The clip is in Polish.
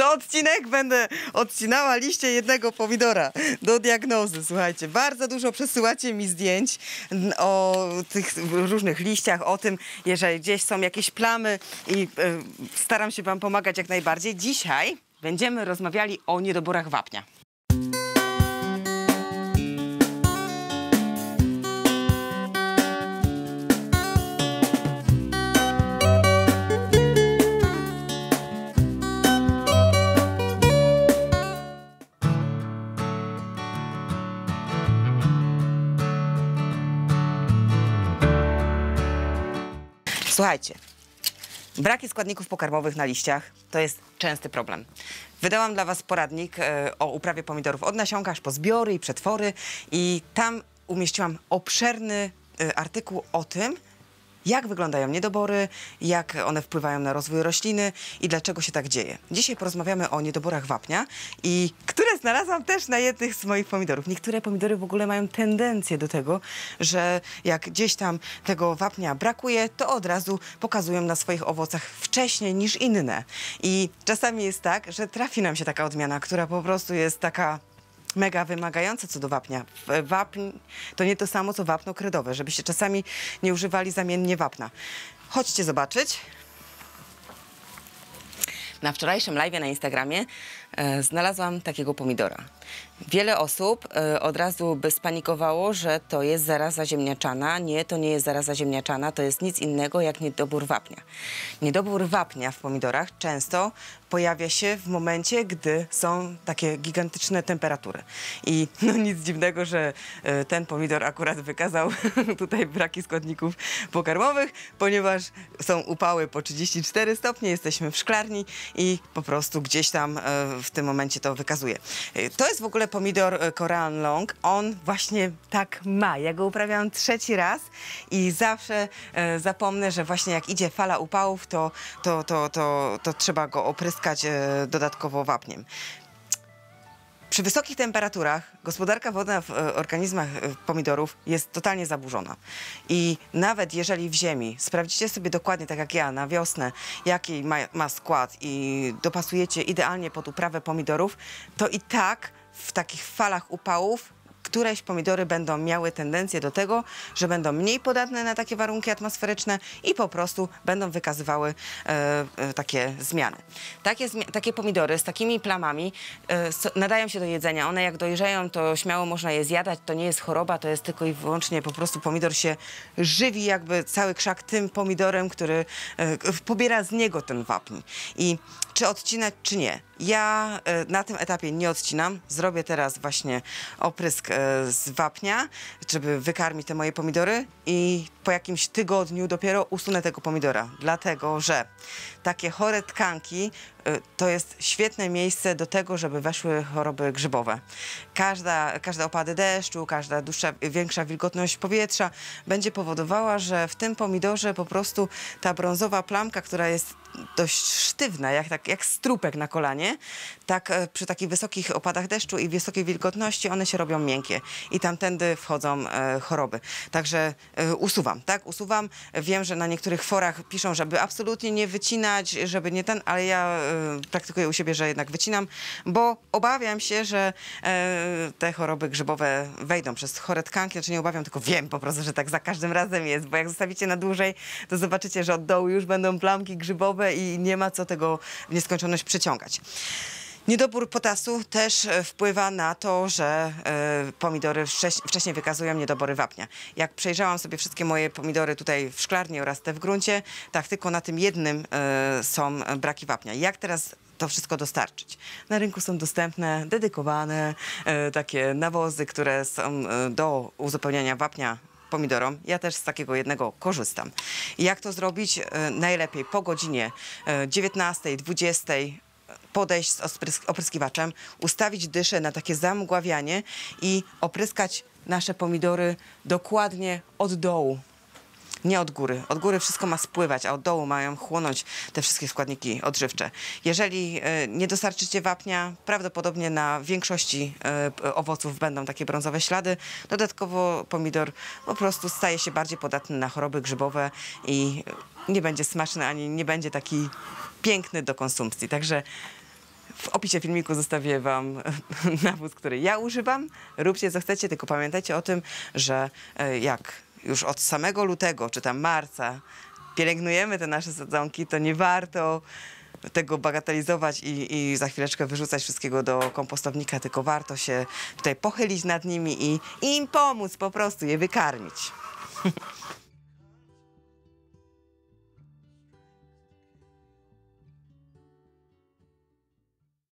Co odcinek będę odcinała liście jednego pomidora do diagnozy. Słuchajcie, bardzo dużo przesyłacie mi zdjęć o tych różnych liściach, o tym, jeżeli gdzieś są jakieś plamy i e, staram się wam pomagać jak najbardziej. Dzisiaj będziemy rozmawiali o niedoborach wapnia. Słuchajcie, braki składników pokarmowych na liściach to jest częsty problem. Wydałam dla Was poradnik e, o uprawie pomidorów od nasionka aż po zbiory i przetwory i tam umieściłam obszerny e, artykuł o tym, jak wyglądają niedobory, jak one wpływają na rozwój rośliny i dlaczego się tak dzieje. Dzisiaj porozmawiamy o niedoborach wapnia, i które znalazłam też na jednych z moich pomidorów. Niektóre pomidory w ogóle mają tendencję do tego, że jak gdzieś tam tego wapnia brakuje, to od razu pokazują na swoich owocach wcześniej niż inne. I czasami jest tak, że trafi nam się taka odmiana, która po prostu jest taka mega wymagające co do wapnia. Wapń to nie to samo co wapno kredowe, żebyście czasami nie używali zamiennie wapna. Chodźcie zobaczyć. Na wczorajszym live na Instagramie e, znalazłam takiego pomidora. Wiele osób e, od razu by spanikowało, że to jest zaraza ziemniaczana. Nie, to nie jest zaraza ziemniaczana, to jest nic innego jak niedobór wapnia. Niedobór wapnia w pomidorach często pojawia się w momencie, gdy są takie gigantyczne temperatury. I no nic dziwnego, że e, ten pomidor akurat wykazał tutaj braki składników pokarmowych, ponieważ są upały po 34 stopnie, jesteśmy w szklarni i po prostu gdzieś tam e, w tym momencie to wykazuje. E, To jest w ogóle pomidor e, Korean Long. On właśnie tak ma. Ja go uprawiam trzeci raz i zawsze zapomnę, że właśnie jak idzie fala upałów, to, to, to, to, to trzeba go opryskać dodatkowo wapniem. Przy wysokich temperaturach gospodarka wodna w e, organizmach e, pomidorów jest totalnie zaburzona. I nawet jeżeli w ziemi sprawdzicie sobie dokładnie, tak jak ja, na wiosnę, jaki ma, ma skład i dopasujecie idealnie pod uprawę pomidorów, to i tak w takich falach upałów któreś pomidory będą miały tendencję do tego, że będą mniej podatne na takie warunki atmosferyczne i po prostu będą wykazywały e, e, takie zmiany. Takie, takie pomidory z takimi plamami e, nadają się do jedzenia. One jak dojrzeją, to śmiało można je zjadać. To nie jest choroba, to jest tylko i wyłącznie po prostu pomidor się żywi jakby cały krzak tym pomidorem, który e, pobiera z niego ten wapń. I czy odcinać, czy nie. Ja e, na tym etapie nie odcinam. Zrobię teraz właśnie oprysk z wapnia, żeby wykarmić te moje pomidory i po jakimś tygodniu dopiero usunę tego pomidora. Dlatego, że takie chore tkanki e, to jest świetne miejsce do tego, żeby weszły choroby grzybowe. Każda, każde opady deszczu, każda dłuższa, większa wilgotność powietrza będzie powodowała, że w tym pomidorze po prostu ta brązowa plamka, która jest dość sztywna, jak, tak, jak strupek na kolanie, tak e, przy takich wysokich opadach deszczu i wysokiej wilgotności one się robią miękkie i tamtędy wchodzą e, choroby. Także e, usuwam, tak? Usuwam. Wiem, że na niektórych forach piszą, żeby absolutnie nie wycinać, żeby nie ten, ale ja e, praktykuję u siebie, że jednak wycinam, bo obawiam się, że te choroby grzybowe wejdą przez chore tkanki, znaczy nie obawiam, tylko wiem po prostu, że tak za każdym razem jest, bo jak zostawicie na dłużej, to zobaczycie, że od dołu już będą plamki grzybowe i nie ma co tego w nieskończoność przyciągać. Niedobór potasu też e, wpływa na to, że e, pomidory wcześ, wcześniej wykazują niedobory wapnia. Jak przejrzałam sobie wszystkie moje pomidory tutaj w szklarni oraz te w gruncie, tak tylko na tym jednym e, są braki wapnia. Jak teraz to wszystko dostarczyć. Na rynku są dostępne, dedykowane e, takie nawozy, które są e, do uzupełniania wapnia pomidorom. Ja też z takiego jednego korzystam. Jak to zrobić? E, Najlepiej po godzinie e, 19, 20 podejść z opryskiwaczem, ustawić dyszę na takie zamgławianie i opryskać nasze pomidory dokładnie od dołu. Nie od góry. Od góry wszystko ma spływać, a od dołu mają chłonąć te wszystkie składniki odżywcze. Jeżeli e, nie dostarczycie wapnia, prawdopodobnie na większości e, owoców będą takie brązowe ślady. Dodatkowo pomidor po prostu staje się bardziej podatny na choroby grzybowe i nie będzie smaczny ani nie będzie taki piękny do konsumpcji. Także W opisie filmiku zostawię Wam nawóz, który ja używam. Róbcie co chcecie, tylko pamiętajcie o tym, że e, jak już od samego lutego czy tam marca pielęgnujemy te nasze sadzonki, to nie warto tego bagatelizować i, i za chwileczkę wyrzucać wszystkiego do kompostownika, tylko warto się tutaj pochylić nad nimi i, i im pomóc, po prostu je wykarmić.